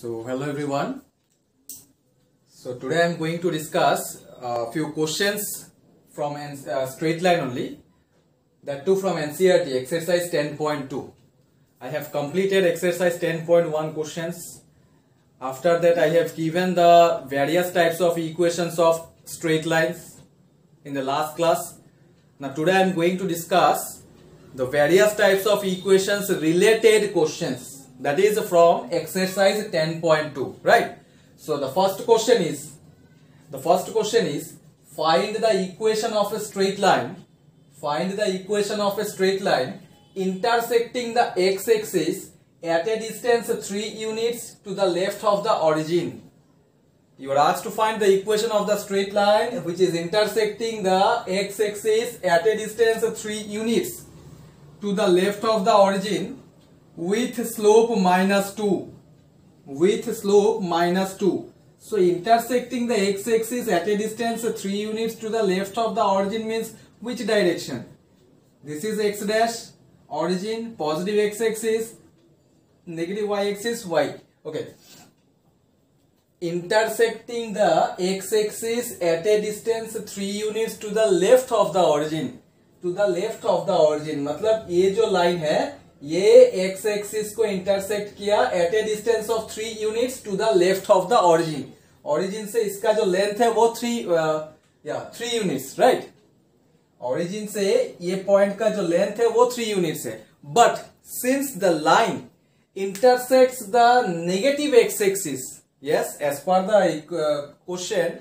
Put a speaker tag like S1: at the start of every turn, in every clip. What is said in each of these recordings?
S1: So hello everyone. So today I am going to discuss a few questions from uh, straight line only. That too from NCRT exercise 10.2. I have completed exercise 10.1 questions. After that I have given the various types of equations of straight lines in the last class. Now today I am going to discuss the various types of equations related questions that is from exercise 10.2 right. So the first question is the first question is find the equation of a straight line find the equation of a straight line intersecting the x-axis at a distance 3 units to the left of the origin. You are asked to find the equation of the straight line which is intersecting the x-axis at a distance 3 units to the left of the origin with slope minus 2 with slope minus 2 so intersecting the x-axis at a distance 3 units to the left of the origin means which direction this is x dash origin positive x-axis negative y-axis y okay intersecting the x-axis at a distance 3 units to the left of the origin to the left of the origin मतलब ये जो line है ये x axis को intersect किया at a distance of three units to the left of the origin origin से इसका जो लेंथ है वो थ्री या थ्री यूनिट्स राइट ऑरिजिन से ये पॉइंट का जो लेंथ है वो थ्री यूनिट्स है. But since the line the negative x-axis yes as per the uh, question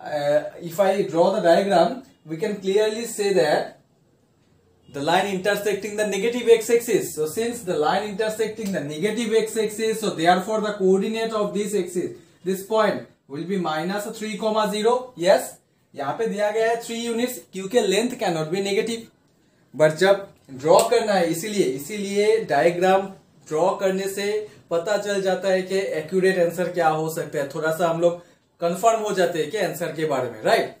S1: uh, if i draw the diagram we can clearly say that the line intersecting the negative x-axis so since the line intersecting the negative x-axis so therefore the coordinate of this axis this point will be minus 3 comma 0 yes यहाँ पे दिया गया है three units क्योंकि length can not be negative but जब draw करना है इसीलिए इसीलिए डायग्राम ड्रॉ करने से पता चल जाता है कि एक्यूरेट आंसर क्या हो सकता है थोड़ा सा हम लोग कंफर्म हो जाते हैं कि आंसर के बारे में right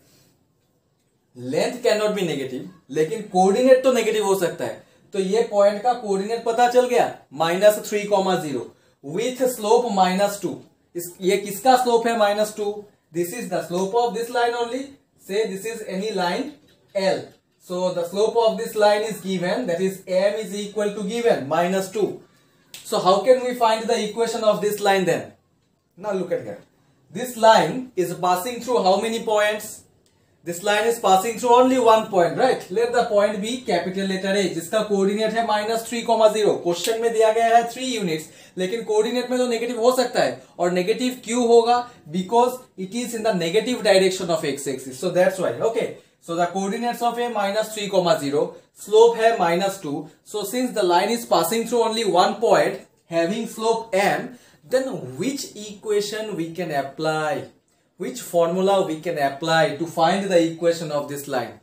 S1: length can not be negative, लेकिन कोऑर्डिनेट तो नेगेटिव हो सकता है। तो ये पॉइंट का कोऑर्डिनेट पता चल गया, minus three comma zero, with slope minus two. ये किसका स्लोप है minus two? This is the slope of this line only say this is any line L so the slope of this line is given that is M is equal to given minus two so how can we find the equation of this line then ना look at this line is passing through how many points this line is passing through only one point right let the point be capital letter a जिसका coordinate है minus three comma zero question में दिया गया है three units लेकिन coordinate में तो negative हो सकता है और नेगेटिव क्यों होगा because it is in the negative direction of X axis so that's why okay So the coordinates of a minus 3 comma 0, slope है minus 2. So since the line is passing through only one point having slope m, then which equation we can apply? Which formula we can apply to find the equation of this line?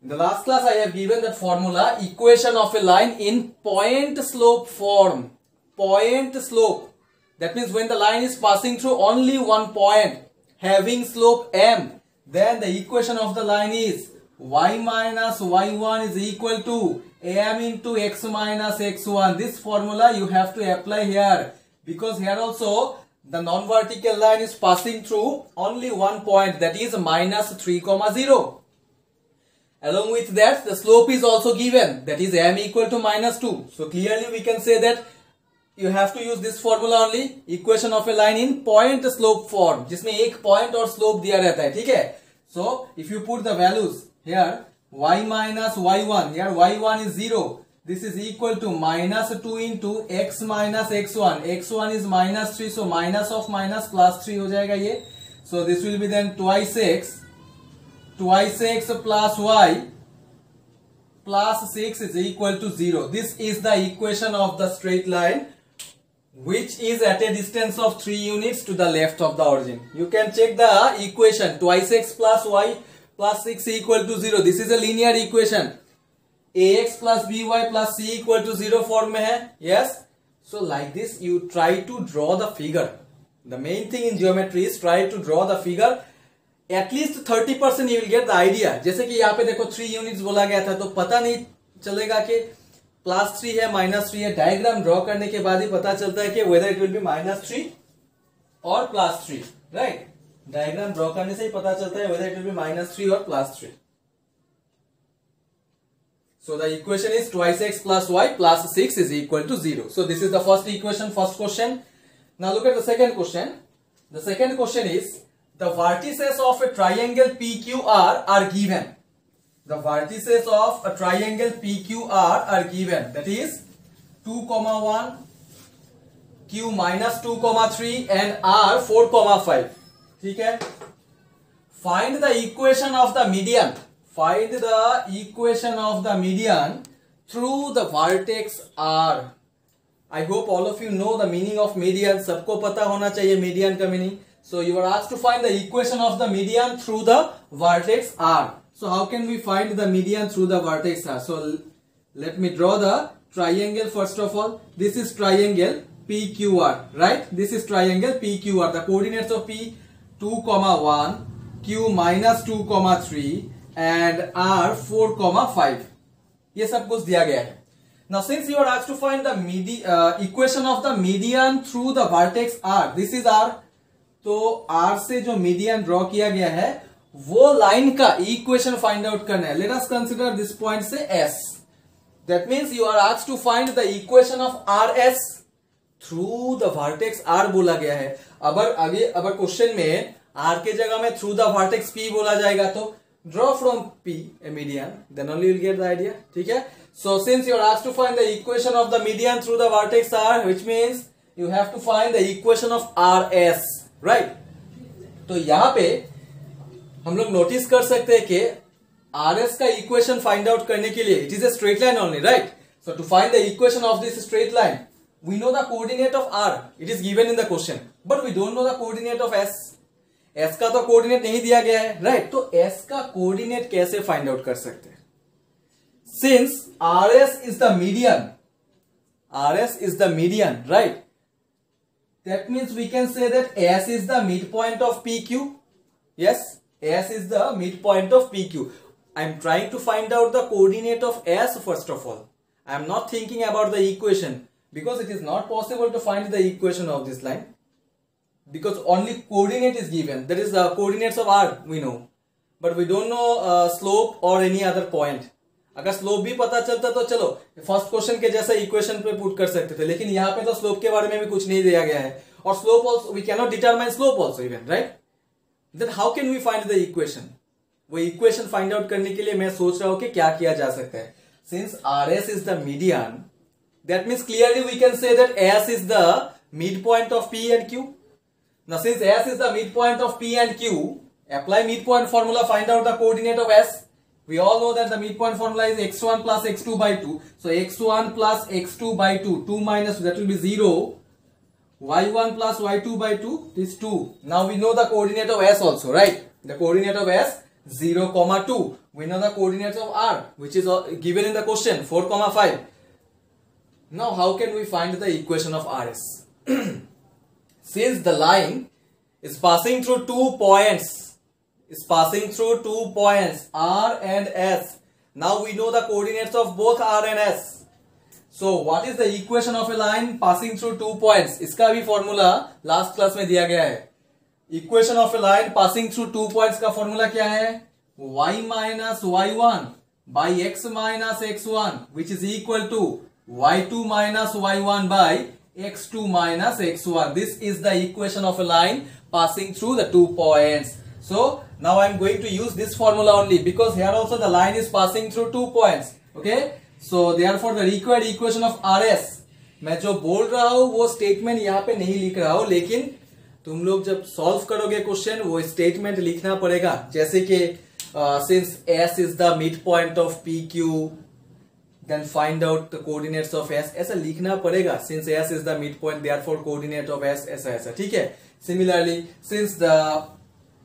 S1: In the last class I have given that formula equation of a line in point slope form. Point slope. That means when the line is passing through only one point having slope m, then the equation of the line is y minus y1 is equal to am into x minus x1 this formula you have to apply here because here also the non-vertical line is passing through only one point that is minus 3 comma 0 along with that the slope is also given that is m equal to minus 2 so clearly we can say that you have to use this formula only equation of a line in point slope form जिसमें एक point और slope दिया रहता है ठीक है so if you put the values here y minus y1 here y1 is 0 this is equal to minus 2 into x minus x1 x1 is minus 3 so minus of minus plus 3 हो जाएगा ये so this will be then twice x twice x plus y plus 6 is equal to 0 this is the equation of the straight line which is at a distance of 3 units to the left of the origin. You can check the equation twice x plus y plus 6 equal to 0. This is a linear equation. A X plus B Y plus C equal to zero form में है? Yes so like this you try to draw the figure the main thing in geometry is try to draw the figure at least thirty percent you will get the idea जैसे कि यहाँ पे देखो three unit बोला गया था तो पता नहीं चलेगा कि प्लस थ्री है माइनस थ्री है। डायग्राम ड्रॉ करने के बाद ही पता चलता है कि whether it will be minus three और plus three right diagram draw करने से ही पता चलता है whether it will be minus three और plus three So the equation is twice x plus y plus 6 is equal to 0. So this is the first equation, first question. Now look at the second question. The second question is the vertices of a triangle PQR are given. The vertices of a triangle PQR are given. That is 2 comma 1, Q minus 2 comma 3 and R 4 comma 5. ठीक है Find the equation of the median. Find the equation of the median through the vertex R. I hope all of you know the meaning of median. सबको पता होना चाहिए median का meaning. So you are asked to find the equation of the median through the vertex R. So how can we find the median through the vertex R? So let me draw the triangle first of all. This is triangle PQR, right? This is triangle PQR. The coordinates of P 2 comma 1, Q minus 2 comma 3 and R four comma five ये सब कुछ दिया गया है। Now since you are asked to find the medi uh, equation of the median through the vertex r this is r तो r से जो median draw किया गया है वो लाइन का इक्वेशन फाइंड आउट करना है। Let us consider this point say s. Means you are ask to find the equation of R S through the vertex R बोला गया है। अगर अभी अगर क्वेश्चन में आर के जगह में थ्रू द वर्टेक्स पी बोला जाएगा तो draw from P a median then only you will get the idea ठीक है so since you are asked to find the equation of the median through the vertex R which means you have to find the equation of RS right तो यहाँ पे हम लोग notice कर सकते हैं कि RS का इक्वेशन फाइंड आउट करने के लिए it is a straight line only right so to find the equation of this straight line we know the coordinate of R it is given in the question but we don't know the coordinate of S S का तो coordinate नहीं दिया गया है right तो S का coordinate कैसे find out कर सकते हैं? Since R S is the median R S is the median right that means we can say that S is the mid point of P Q yes S is the mid point of P Q I am trying to find out the coordinate of S first of all I am not thinking about the equation because it is not possible to find the equation of this line. Because only coordinate is given. That is the coordinates of r we know. But we don't know uh, slope or any other point. अगर slope भी पता चलता तो चलो first question के जैसा equation पे put कर सकते थे। लेकिन यहाँ पे तो स्लोप के बारे में भी कुछ नहीं दिया गया है। और slope also we cannot determine slope also even right then how can we find the equation वो इक्वेशन फाइंड आउट करने के लिए मैं सोच रहा हूँ कि क्या किया जा सकता है। Since R S is the median that means clearly we can say that S is the mid point of P and Q Now since S is the midpoint of P and Q, apply midpoint formula, find out the coordinate of S. We all know that the midpoint formula is x1 plus x2 by 2. So x1 plus x2 by 2, 2 minus that will be 0. y1 plus y2 by 2 is 2. Now we know the coordinate of S also, right? The coordinate of S 0 comma 2. We know the coordinates of R which is uh, given in the question 4 comma 5. Now how can we find the equation of RS? since the line is passing through two points is passing through two points r and s now we know the coordinates of both r and s so what is the equation of a line passing through two points iska bhi formula last class mein diya gaya hai equation of a line passing through two points ka formula kya hai y minus y1 by x minus x1 which is equal to y2 minus y1 by x2 minus x1. This is the equation of a line passing through the two points. So now I am going to use this formula only because here also the line is passing through two points. Okay. So therefore the required equation of RS मैं जो बोल रहा हूँ वो statement यहाँ पे नहीं लिख रहा हूँ लेकिन तुम लोग जब सॉल्व करोगे क्वेश्चन वो स्टेटमेंट लिखना पड़ेगा जैसे कि since S is the mid point of P then find out the coordinates of s ऐसा लिखना पड़ेगा since s is the midpoint therefore coordinate of s ऐसा ऐसा ठीक है similarly since the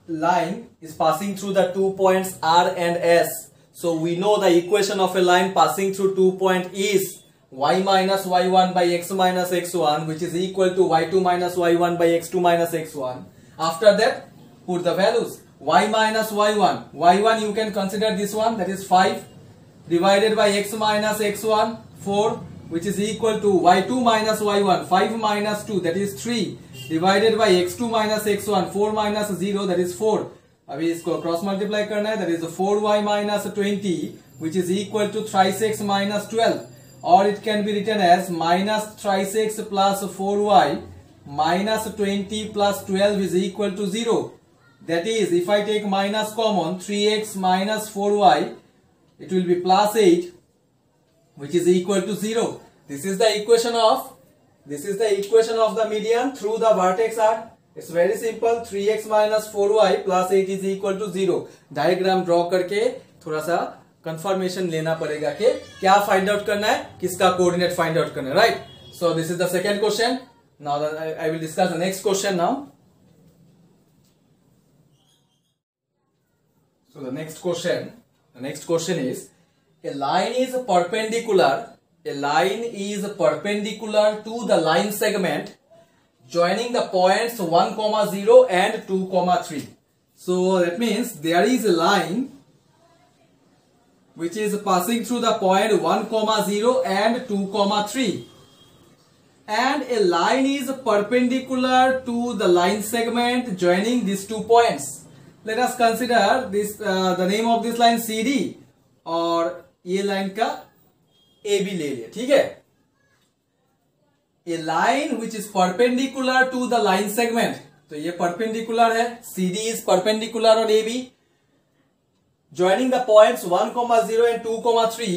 S1: line is passing through the two points r and s so we know the equation of a line passing through two point is y minus y1 by x minus x1 which is equal to y2 minus y1 by x2 minus x1 after that put the values y minus y1 y1 you can consider this one that is 5 divided by x minus x1 4 which is equal to y2 minus y1 5 minus 2 that is 3 divided by x2 minus x1 4 minus 0 that is 4 अभी इसको cross multiply करना है that is four y minus twenty which is equal to thrice x minus twelve और it can be return as minus thrice x plus four y minus 20 plus 12 is equal to 0 that is if I take minus common 3x minus 4y it will be plus 8 which is equal to 0 this is the equation of this is the equation of the median through the vertex r it's very simple 3x minus 4y plus 8 is equal to 0 diagram draw करके थोड़ा सा confirmation लेना पड़ेगा कि क्या find out करना है किसका कोऑर्डिनेट फाइंड आउट करना है right so this is the second question I, I will discuss the next question now. So the next question, the next question is, a line is perpendicular, a line is perpendicular to the line segment joining the points 1 comma 0 and 2 comma 3. So that means there is a line which is passing through the point 1 comma 0 and 2 comma 3 and a line is perpendicular to the line segment joining these two points. Let us consider this the name of this line C D और ये line का A B ले लिया ठीक है? A line which is perpendicular to the line segment तो ये perpendicular है सी डी इज़ परपेंडिकुलर और A B joining the point one comma zero and two comma three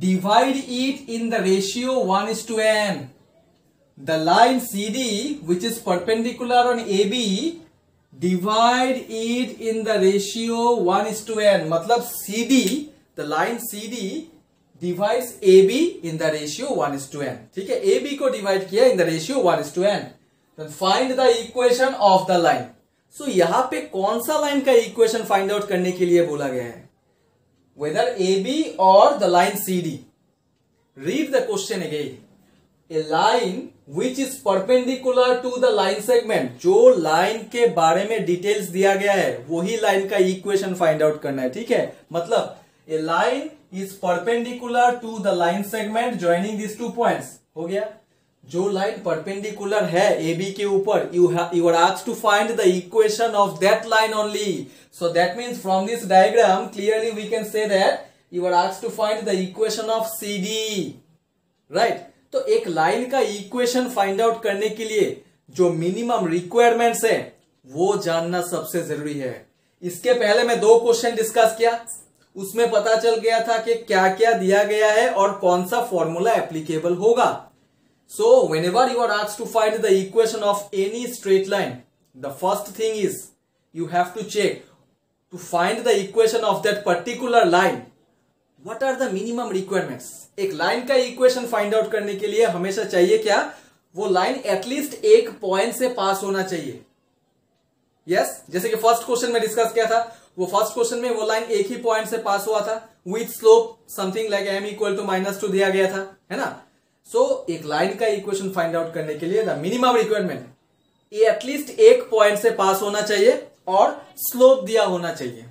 S1: divide it in the ratio one is to N the line C D which is perpendicular on A B divide it in the ratio one is to N मतलब C D the line C D divide A B in the ratio one is to N ठीक है? A B को divide किया in the ratio one is to N find the equation of the line so यहाँ पर कौन सा line का equation find out करने के लिए बोला गया है? वेदर ए बी और the line C D read the question again a line which is perpendicular to the line segment जो लाइन के बारे में डिटेल्स दिया गया है, वही लाइन का इक्वेशन फाइंड आउट करना है, ठीक है? मतलब a line is perpendicular to the line segment joining this two points हो गया? जो लाइन परपेंडिकुलर है ए बी के ऊपर you you are to find the equation of that line only so that means from this diagram clearly we can say that you are to find the equation of C D right तो एक line का equation find out करने के लिए जो minimum requirements है, वो जानना सबसे ज़रूरी है। इसके पहले मैं दो क्वेश्चन डिस्कस किया। उसमें पता चल गया था कि क्या क्या दिया गया है और कौन सा फॉर्मूला एप्लीकेबल होगा। So whenever you are ask to find the equation of any straight line the first thing is you have to check to find the equation of that particular line what are the minimum requirements एक line का equation find out करने के लिए हमेशा चाहिए क्या? वो line at least एक पॉइंट से पास होना चाहिए। Yes yes? जैसे कि फ़र्स्ट क्वेश्चन में डिस्कस किया था वो फ़र्स्ट क्वेश्चन में वो लाइन एक ही पॉइंट से पास हुआ था। With slope something like M equal to minus two दिया गया था है ना? सो so, एक लाइन का इक्वेशन फाइंड आउट करने के लिए the minimum requirement at least एक पॉइंट से पास होना चाहिए और स्लोप दिया होना चाहिए।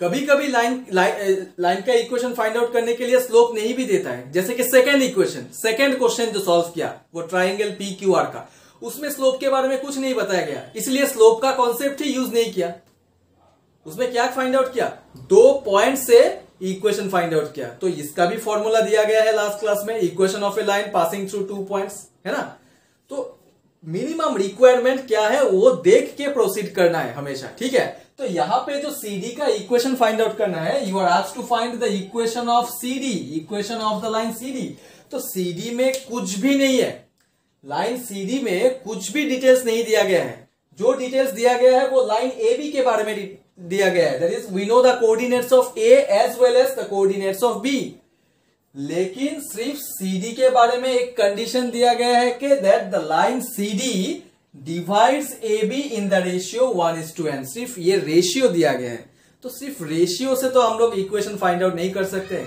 S1: कभी कभी लाइन लाइन का इक्वेशन फाइंड आउट करने के लिए स्लोप नहीं भी देता है। जैसे कि सेकंड इक्वेशन सेकंड क्वेश्चन जो सॉल्व किया, वो ट्राइंगल पी क्यू आर का। उसमें स्लोप के बारे में कुछ नहीं बताया गया। इसलिए स्लोप का कॉन्सेप्ट ही यूज़ नहीं किया। उसमें क्या फाइंड आउट किया? दो पॉइंट से इक्वेशन फाइंड आउट किया। तो इसका भी फॉर्मूला दिया गया है लास्ट क्लास में equation of a line passing through two points है ना? तो मिनिमम रिक्वायरमेंट क्या है? वो देख के प्रोसीड करना है हमेशा, ठीक है? तो यहाँ पे जो सी डी का इक्वेशन फाइंड आउट करना है यू आर आज to find the equation of C D equation of the line C D तो सी डी में कुछ भी नहीं है। लाइन सी डी में कुछ भी डिटेल्स नहीं दिया गया है। जो डिटेल्स दिया गया है, वो लाइन ए बी के बारे में दिया गया है। That is we know the coordinates of A as well as the coordinates of B लेकिन सिर्फ़ सीडी के बारे में एक कंडीशन दिया गया है कि that the line CD divides A B in the ratio one is to two सिर्फ़ ये रेशियो दिया गया है। तो सिर्फ़ रेशियो से तो हम लोग इक्वेशन फाइंड आउट नहीं कर सकते।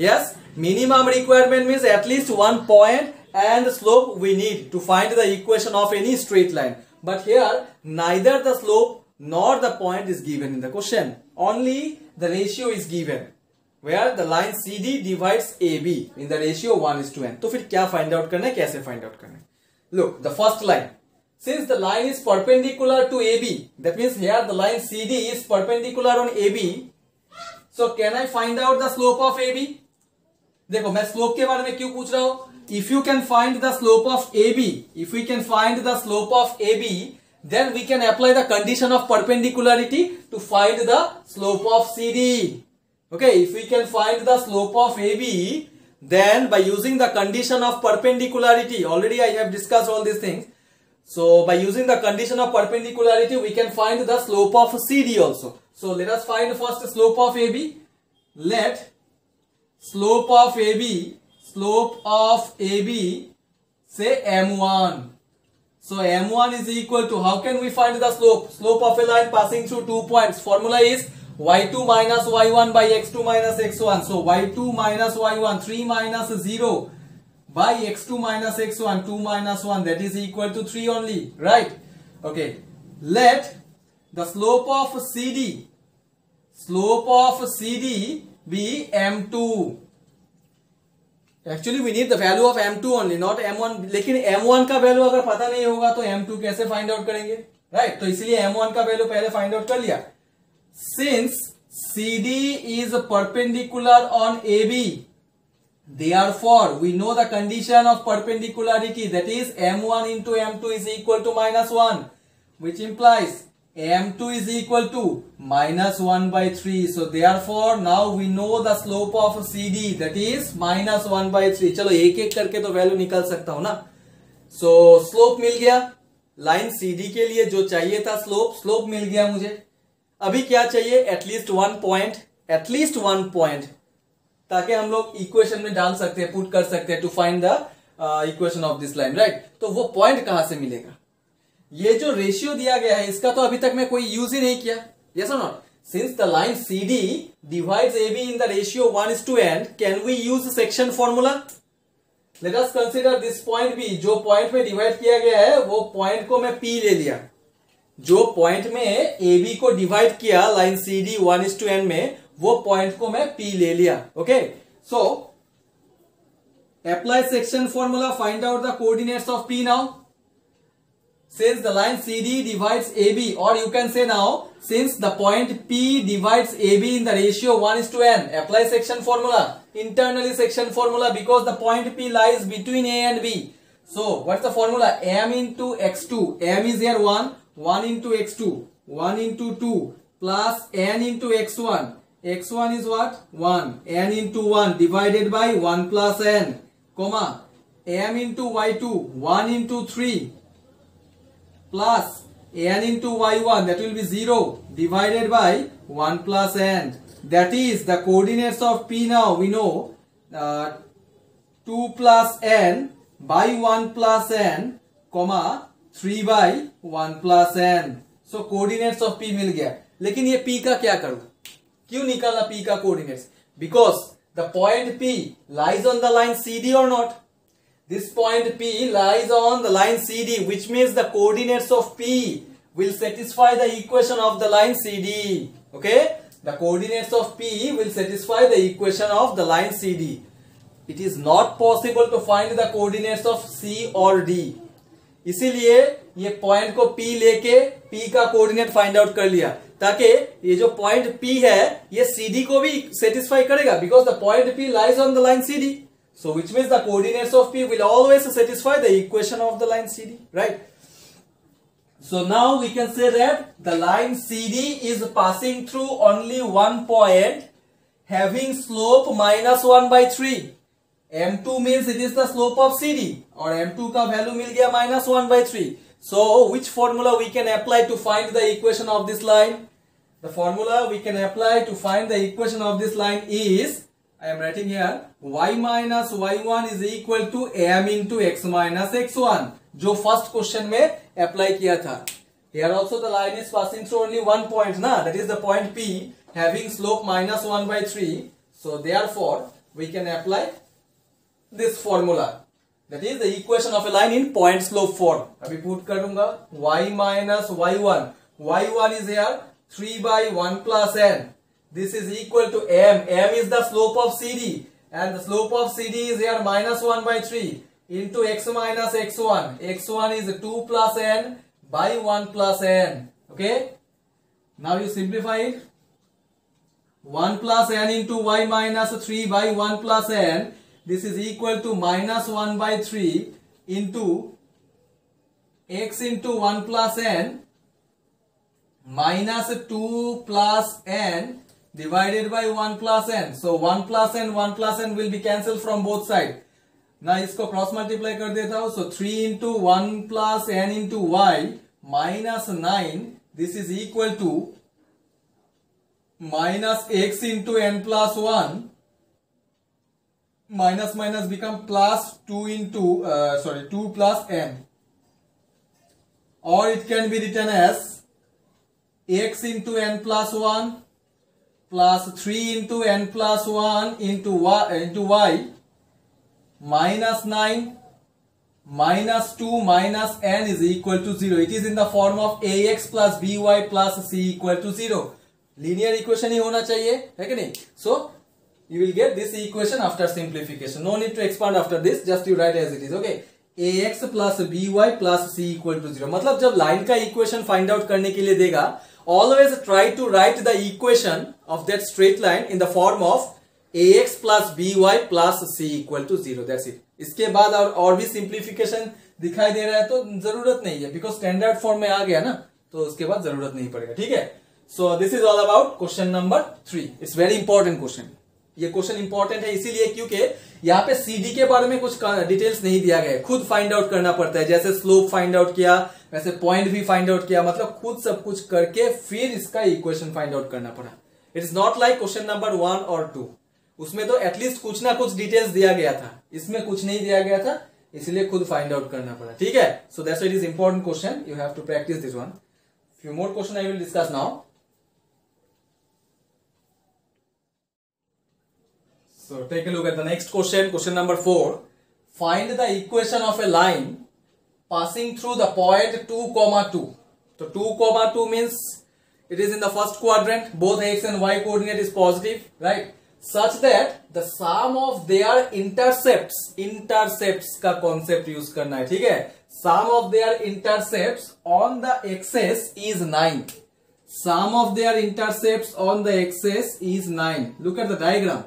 S1: Yes minimum requirement mean at least one point and slope we need to find the equation of any straight line but here neither the slope nor the point is given in the question only the ratio is given where the line C D divides A B in the ratio one is to two and फिर क्या find out करना है? कैसे find out करना है? Look the first line since the line is perpendicular to AB, that means here the line CD is perpendicular on AB. So can I find out the slope of AB? देखो मैं slope के बारे में क्यों पूछ रहा हूं if you can find the slope of A B if we can find the slope of A B then we can apply the condition of perpendicularity to find the slope of CD. Okay, if we can find the slope of AB, then by using the condition of perpendicularity, already I have discussed all these things. So by using the condition of perpendicularity, we can find the slope of CD also. So let us find first the slope of AB. Let slope of AB, slope of AB, say M1. So M1 is equal to, how can we find the slope? Slope of a line passing through two points. Formula is y2 minus y1 by x2 minus x1. So y2 minus y1, 3 minus 0 by x2 minus x1, 2 minus 1, that is equal to 3 only, right? Okay. Let the slope of CD, slope of CD be M2. Actually we need the value of M two only not M one लेकिन M one का value अगर पता नहीं होगा तो M to कैसे find out करेंगे right right? तो इसलिए एम वन का वैल्यू पहले फाइंड आउट कर लिया since C D is perpendicular on A B therefore we know the condition of perpendicularity that is m1 into m2 is equal to minus 1 which implies m2 is equal to minus 1 by 3 so therefore now we know the slope of cd that is minus 1 by 3 चलो एक एक करके तो value निकल सकता हूँ ना so so, slope मिल गया लाइन सीडी के लिए जो चाहिए था स्लोप स्लोप मिल गया मुझे अभी क्या चाहिए at least one point at least one point ताकि हम लोग इक्वेशन में डाल सकते हैं पुट कर सकते हैं to find the equation of this line right तो वो पॉइंट कहाँ से मिलेगा? ये जो रेशियो दिया गया है, इसका तो अभी तक मैं कोई यूज़ ही नहीं किया। यस और not since the line C D divides A B in the ratio one is to and can we use section formula let us consider this point B जो पॉइंट में डिवाइड किया गया है, वो point को मैं P ले लिया। जो पॉइंट में ए बी को डिवाइड किया line C D one is to two and वो पॉइंट को मैं पी ले लिया okay so apply section formula find out the coordinates of P now since the line CD divides AB or you can say now since the point P divides AB in the ratio 1 is to n apply section formula internally section formula because the point P lies between A and B so what's the formula m into x2 m is here 1 1 into x2 1 into 2 plus n into x1 x1 is what 1 n into 1 divided by 1 plus n comma m into y2 1 into 3 plus n into y1 that will be 0 divided by 1 plus n that is the coordinates of p now we know uh, 2 plus n by 1 plus n comma 3 by 1 plus n so coordinates of p मिल गया लेकिन ये p का क्या करूँ क्यों निकालना P का coordinates because the point P lies on the line C D और not this point P lies on the line C D which means the coordinates of P will satisfy the equation of the line C D okay the coordinates of P will satisfy the equation of the line C D it is not possible to find the coordinates of C और D इसीलिए ये point को P लेके P का coordinate find out कर लिया। ताकि ये जो पॉइंट पी है, ये सीडी को भी सेटिस्फाई करेगा because the point P lies on the line CD so which mean the coordinates of P will always satisfy the equation of the line CD right so now we can say that the line CD is passing through only one point having slope minus one by three M two means it is the slope of C D और M two का value मिल गया minus one by three So which formula we can apply to find the equation of this line? The formula we can apply to find the equation of this line is I am writing here y minus y1 is equal to m into x minus x1 जो first question में apply किया था here also the line is passing through only one point na that is the point p having slope minus 1 by 3 so therefore we can apply this formula That is the equation of a line in point slope form अभी put करूँगा y minus y1 y1 is here 3 by 1 plus n this is equal to m m is the slope of cd and the slope of cd is here minus 1 by 3 into x minus x1 x1 is 2 plus n by 1 plus n okay now you simplify it 1 plus n into y minus 3 by 1 plus n this is equal to minus 1 by 3 into x into 1 plus n minus 2 plus n divided by 1 plus n. So 1 plus n, 1 plus n will be cancelled from both sides. Now इसको cross multiply कर देता हूं so three into one plus n into y minus nine this is equal to minus x into n plus one minus minus become plus 2 into uh, sorry 2 plus n or it can be written as x into n plus 1 plus 3 into n plus 1 into y, into y minus 9 minus 2 minus n is equal to 0. It is in the form of ax plus by plus c equal to 0. Linear equation ही होना चाहिए है कि नहीं So you will get this equation after simplification. No need to expand after this. Just you write as it is. Okay. ax plus by plus c equal to 0. मतलब जब लाइन का इक्वेशन फाइंड आउट करने के लिए देगा always try to write the equation of that straight line in the form of ax plus by plus c equal to 0. That's it. इसके बाद और, और भी सिंप्लीफिकेशन दिखाई दे रहा है तो ज़रूरत नहीं है बिकॉज़ स्टैंडर्ड फॉर्म में आ गया ना तो उसके बाद ज़रूरत नहीं पड़ेगा ठीक है so this is all about question number three it's very important question ये क्वेश्चन इंपॉर्टेंट है, इसीलिए क्योंकि यहाँ पे सीडी के बारे में कुछ डिटेल्स नहीं दिया गया खुद फाइंड आउट करना पड़ता है, जैसे स्लोप फाइंड आउट किया, वैसे पॉइंट भी फाइंड आउट किया मतलब खुद सब कुछ करके फिर इसका इक्वेशन फाइंड आउट करना पड़ा। It is not like question number one और टू उसमें तो एटलीस्ट कुछ ना कुछ डिटेल्स दिया गया था। इसमें कुछ नहीं दिया गया था, इसलिए खुद फाइंड आउट करना पड़ा। ठीक है? So that's it is important question you have to practice this one few more question I will discuss now So take a look at the next question, question number 4. Find the equation of a line passing through the point 2 comma 2. So 2 comma 2 means it is in the first quadrant, both x and y coordinate is positive, right? Such that the sum of their intercepts, intercepts का concept use करना है, ठीक है? Sum of their intercepts on the axis is 9. Sum of their intercepts on the axis is 9. Look at the diagram.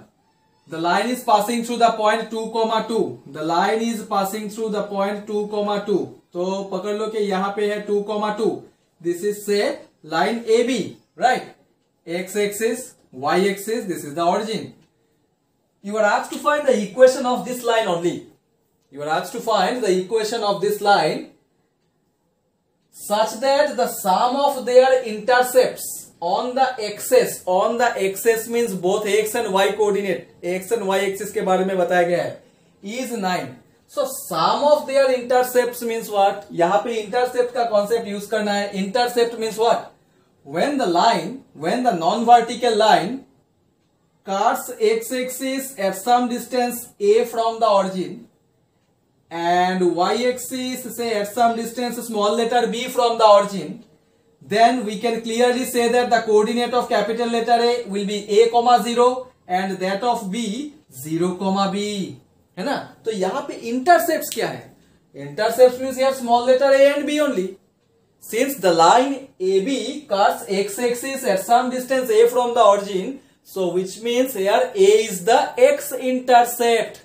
S1: The line is passing through the point 2 comma 2. The line is passing through the point 2 comma 2. तो पकड़ लो कि यहाँ पे है 2 comma 2. This is say line AB, right? X axis, Y axis. This is the origin. You are asked to find the equation of this line only. You are asked to find the equation of this line such that the sum of their intercepts on the axes on the axes means both x and y coordinate x and y axes के बारे में बताया गया है। Is nine so sum of their intercept means what यहाँ पे intercept का concept use करना है। Intercept means what when the line when the non vertical line cuts x axis at some distance a from the origin and y axis से at some distance small letter B from the origin then we can clearly say that the coordinate of capital letter A will be A comma 0 and that of B 0 comma B है ना तो यहाँ पे intercepts क्या है intercepts means here small letter A and B only since the line AB cuts x axis at some distance A from the origin so which means here A is the x intercept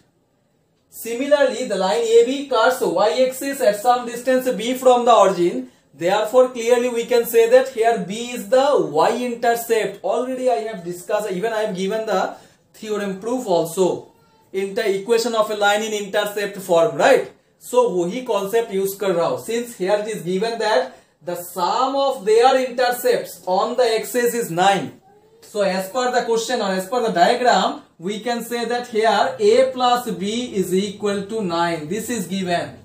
S1: similarly the line AB cuts y axis at some distance B from the origin Therefore, clearly we can say that here B is the y-intercept. Already I have discussed, even I have given the theorem proof also in the equation of a line in intercept form, right? So, वही concept use कर रहा हूँ. Since here it is given that the sum of their intercepts on the axis is 9. So, as per the question or as per the diagram, we can say that here A plus B is equal to 9. This is given.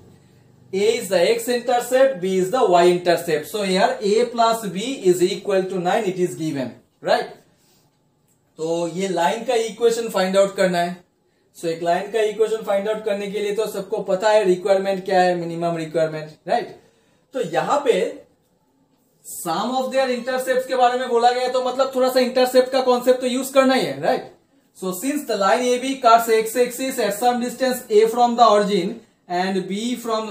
S1: A is the x-intercept, B is the y-intercept. So here A plus B is equal to 9 it is given. Right? तो ये line का equation find out करना है so so, एक line का equation find out करने के लिए तो सबको पता है रिक्वायरमेंट क्या है मिनिमम रिक्वायरमेंट राइट तो यहाँ पे सम ऑफ़ देयर इंटरसेप्ट के बारे में बोला गया तो मतलब थोड़ा सा इंटरसेप्ट का कॉन्सेप्ट तो यूज़ करना ही है right so since the line A B cuts x axis at some distance A from the origin and B from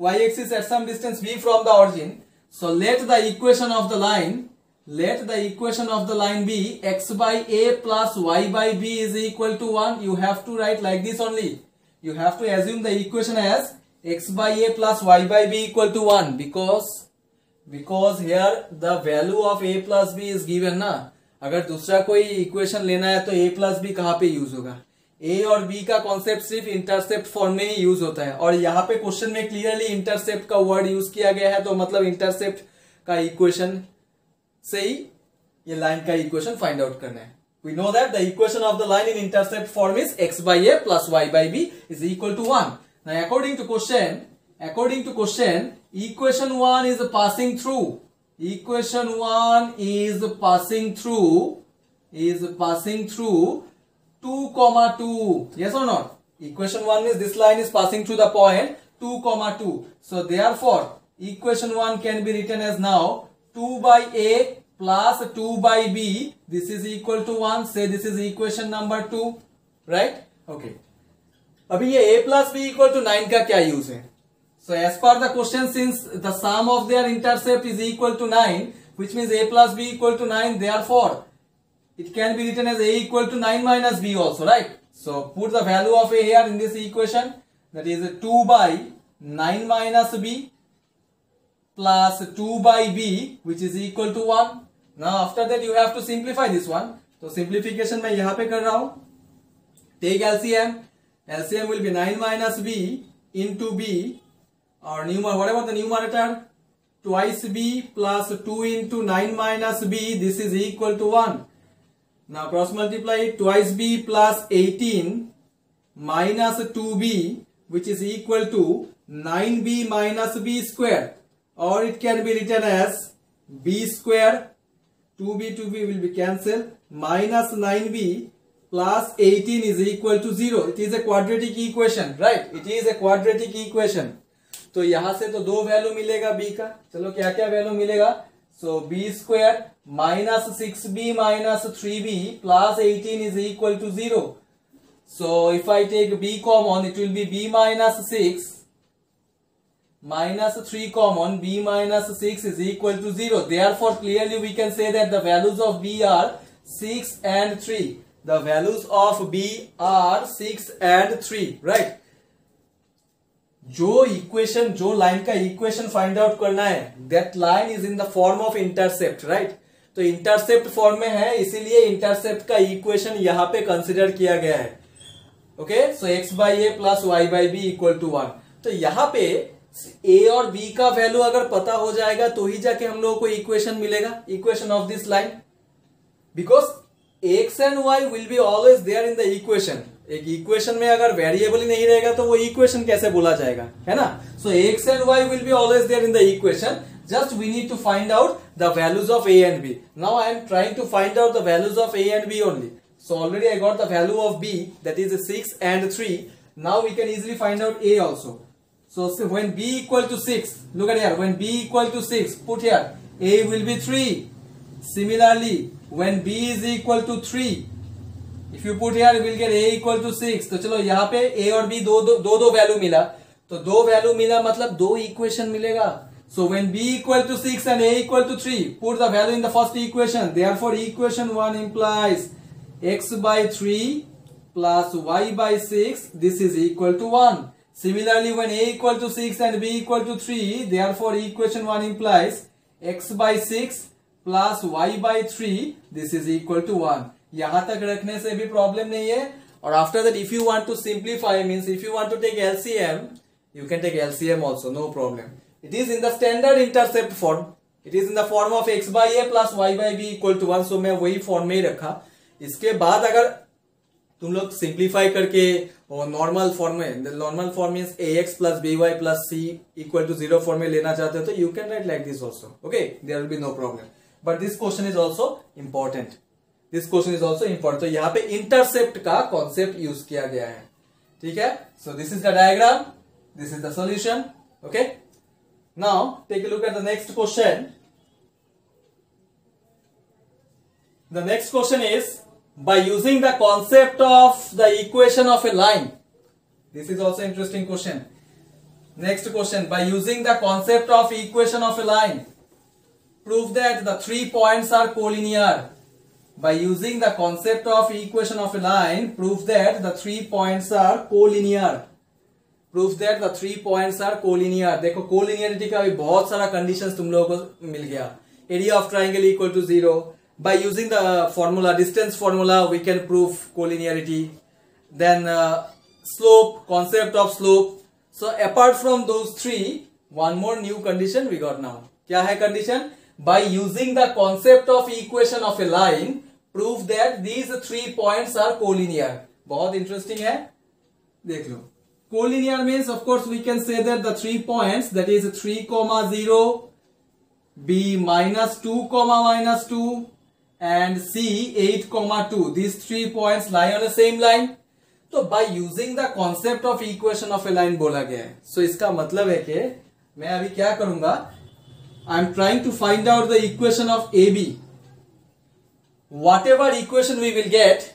S1: y axis at some distance B from the origin so let the equation of the line let the equation of the line be x by a plus y by b is equal to 1 you have to write like this only you have to assume the equation as x by a plus y by b equal to 1 because because here the value of a plus b is given ना अगर दूसरा कोई equation लेना है तो a plus B कहाँ पे use होगा ए और बी का कॉन्सेप्ट सिर्फ़ इंटरसेप्ट फॉर्म में ही यूज़ होता है। और यहाँ पे क्वेश्चन में क्लियरली इंटरसेप्ट का वर्ड यूज़ किया गया है तो मतलब इंटरसेप्ट का इक्वेशन से ही ये लाइन का इक्वेशन फाइंड आउट करना है। We know that the equation of the line in intercept form is x by a plus y by b is equal to one according to question according to question equation one is passing through equation one is passing through is passing through 2 comma 2 yes or not equation 1 means this line is passing through the point 2 comma 2 so therefore equation 1 can be written as now 2 by a plus 2 by b this is equal to 1 say this is equation number 2 right okay अभी ये a plus b equal to 9 का क्या use है so as per the question since the sum of their intercept is equal to 9 which means a plus b equal to 9 therefore it can be written as a equal to 9 minus b also right so put the value of a here in this equation that is 2 by 9 minus b plus 2 by b which is equal to 1 now after that you have to simplify this one तो simplification मैं यहां पे कर रहा हूं take LCM LCM will be 9 minus b into b or numerator whatever the numerator twice b plus 2 into 9 minus b this is equal to 1 now cross multiply twice b plus 18 minus 2b which is equal to 9b minus b square or it can be written as b square 2b 2b will be cancelled minus 9b plus 18 is equal to 0 it is a quadratic equation right it is a quadratic equation तो यहाँ से तो दो value मिलेगा b का चलो क्या क्या वैल्यू मिलेगा So b square minus 6b minus 3b plus 18 is equal to 0. So if I take b common, it will be b minus 6 minus 3 common, b minus 6 is equal to 0. Therefore, clearly we can say that the values of b are 6 and 3. The values of b are 6 and 3, right? जो equation जो line का equation find out करना है that line is in the form of intercept right तो intercept form में है, इसीलिए intercept का इक्वेशन यहाँ पे कंसिडर किया गया है। Okay so x by a plus y by b equal to one तो यहाँ पे ए और बी का वैल्यू अगर पता हो जाएगा तो ही जाके हम लोगों को इक्वेशन मिलेगा equation of this line because x and y will be always there in the equation एक इक्वेशन में अगर वेरिएबल ही नहीं रहेगा तो वो इक्वेशन कैसे बोला जाएगा? है ना? So x and y will be always there in the equation just we need to find out the values of a and b now I am trying to find out the values of a and b only so already I got the value of b that is six and three now we can easily find out a also so when b equal to six look at यार when b equal to six put यार a will be three similarly when b is equal to three if you put यार will get a equal to six तो चलो यहाँ पे a और बी दो दो दो, दो वैल्यू मिला। तो दो वैल्यू मिला मतलब दो इक्वेशन मिलेगा। So when b equal to six and a equal to three put the value in the first equation therefore equation one implies x by three plus y by six this is equal to one Similarly, when a equal to 6 and b equal to 3, therefore equation 1 implies x by 6 plus y by 3, this is equal to 1. यहाँ तक रखने से भी problem नहीं है। और after that if you want to simplify means if you want to take LCM you can take LCM also no problem it is in the standard intercept form it is in the form of x by a plus y by b equal to one so मैं वही form में ही रखा। इसके बाद अगर तुम लोग simplify करके नॉर्मल फॉर्म में normal form means a x plus b y plus c equal to zero form में लेना चाहते हो तो you can write like this also okay there will be no problem but this question is also important this question is also important तो यहाँ पर intercept का concept use किया गया है। ठीक है? So this is the diagram this is the solution okay now take look at the next question the next question is by using the concept of the equation of a line this is also interesting question next question by using the concept of equation of a line prove that the three points are collinear By using the concept of equation of a line, prove that the three points are collinear. Prove that the three points are collinear. देखो collinearity का भी बहुत सारा conditions तुम लोगों को मिल गया. Area of triangle equal to zero. by using the formula distance formula we can prove collinearity then uh, slope concept of slope so apart from those three one more new condition we got now kya hai condition by using the concept of equation of a line proof that these three point are collinear बहुत interesting है। देख लो। Collinear mean of course we can say that the three point that is three comma zero B minus two comma minus two and C eight comma two these three point line on the same line तो by using the concept of equation of a line बोला गया है। So so, इसका मतलब है कि मैं अभी क्या करूँगा? I am trying to find out the equation of A B whatever equation we will get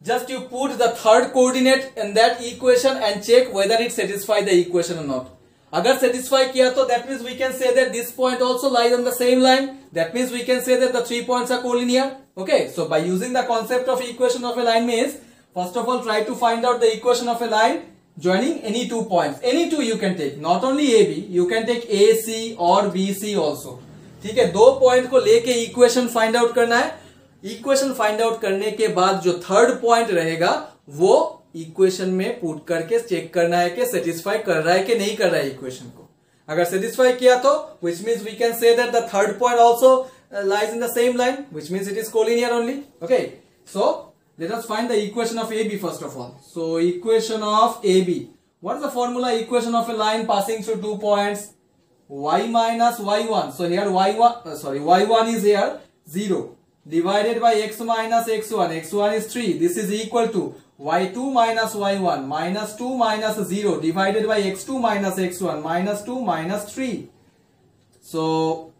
S1: just you put the third coordinate in that equation and check whether it satisfy the equation or not अगर satisfy किया तो that means we can say that this point also lies on the same line that means we can say that the three points are collinear okay so by using the concept of equation of a line means first of all try to find out the equation of a line joining any two points any two you can take not only ab you can take ac or bc also ठीक है, दो point को लेके equation find out करना है equation find out करने के बाद जो थर्ड पॉइंट रहेगा, वो इक्वेशन में पुट करके चेक करना है कि सेटिस्फाई कर रहा है कि नहीं कर रहा है इक्वेशन को अगर सेटिस्फाई किया तो which means we can say that the third point also lies in the same line which mean it is collinear only okay so let us find the equation of AB first of all. So, equation of AB. What is the formula equation of a line passing through two points? y minus y1 so here y1 uh, sorry y1 is here 0 divided by x minus x1 x1 is 3 this is equal to y2 minus y1 minus 2 minus 0 divided by x2 minus x1 minus 2 minus 3 so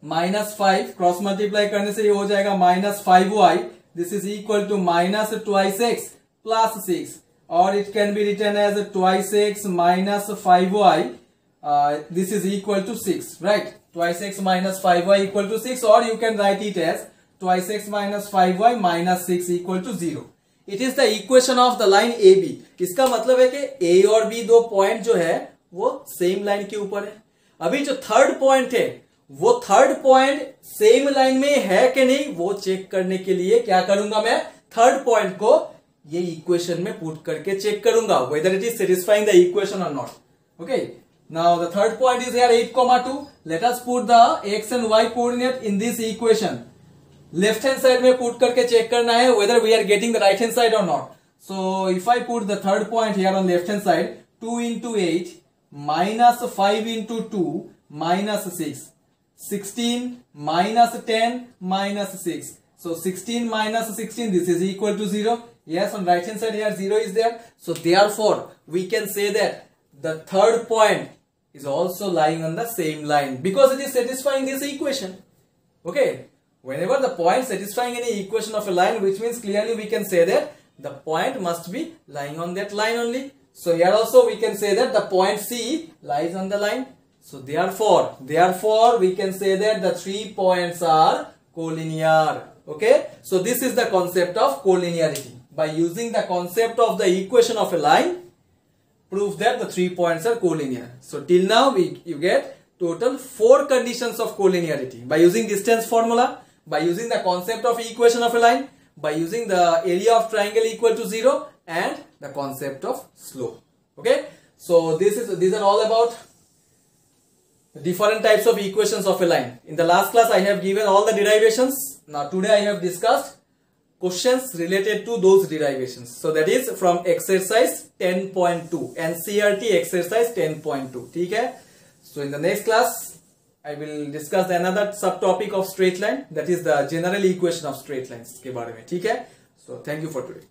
S1: minus 5 cross multiply करने से ये हो जाएगा minus 5y this is equal to minus twice x plus 6 or it can be written as twice x minus 5y this is equal to six right twice x minus five y equal to six और you can write it as twice x minus five y minus six equal to zero it is the equation of the line A B इसका मतलब है कि ए और बी दो पॉइंट जो है, वो सेम लाइन के ऊपर है। अभी जो थर्ड पॉइंट है, वो थर्ड पॉइंट सेम लाइन में है कि नहीं, वो चेक करने के लिए क्या करूँगा मैं? थर्ड पॉइंट को ये इक्वेशन में पुट करके चेक करूँगा whether it is satisfying the equation और not okay now the third point is here 8 comma 2 let us put the x and y coordinate in this equation left hand side में put करके check करना है whether we are getting the right hand side और not so if I put the third point here on left hand side two into eight minus five into two minus six sixteen minus ten minus six so 16 minus 16 this is equal to 0 yes on right hand side here 0 is there so therefore we can say that the third point is also lying on the same line because it is satisfying this equation okay Whenever the point satisfying any equation of a line, which means clearly we can say that the point must be lying on that line only. So here also we can say that the point C lies on the line. So therefore, therefore we can say that the three points are collinear. Okay. So this is the concept of collinearity. By using the concept of the equation of a line, prove that the three points are collinear. So till now we you get total four conditions of collinearity. By using distance formula, by using the concept of equation of a line, by using the area of triangle equal to 0 and the concept of slope. Okay. So this is these are all about different types of equations of a line. In the last class I have given all the derivations. Now today I have discussed questions related to those derivations. So that is from exercise 10.2 and CRT exercise 10.2. So in the next class, I will discuss another subtopic of straight line that is the general equation of straight lines. So thank you for today.